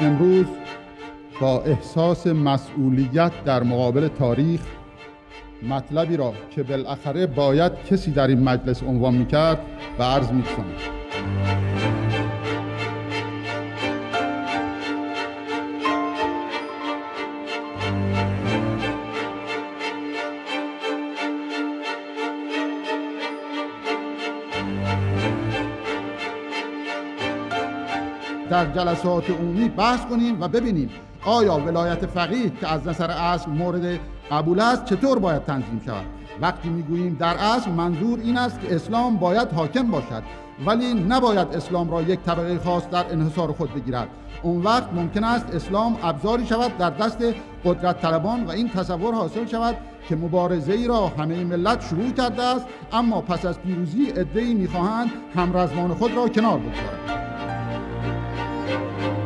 امروز با احساس مسئولیت در مقابل تاریخ مطلبی را که بالاخره باید کسی در این مجلس عنوان می‌کرد به عرض می‌کنم. در جلسات عمومی بحث کنیم و ببینیم آیا ولایت فقیه که از نظر اصل مورد قبول است چطور باید تنظیم شود. وقتی می‌گوییم در اصل منظور این است که اسلام باید حاکم باشد ولی نباید اسلام را یک طبقه خاص در انحصار خود بگیرد. اون وقت ممکن است اسلام ابزاری شود در دست قدرت طلبان و این تصور حاصل شود که مبارزه ای را همه ملت شروع کرده است اما پس از پیروزی عدهای می‌خواهند همرزمان خود را کنار بگذارند. Thank you.